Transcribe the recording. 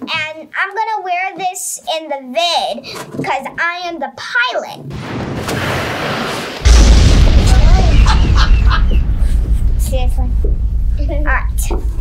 And I'm gonna wear this in the vid because I am the pilot. Seriously. All right.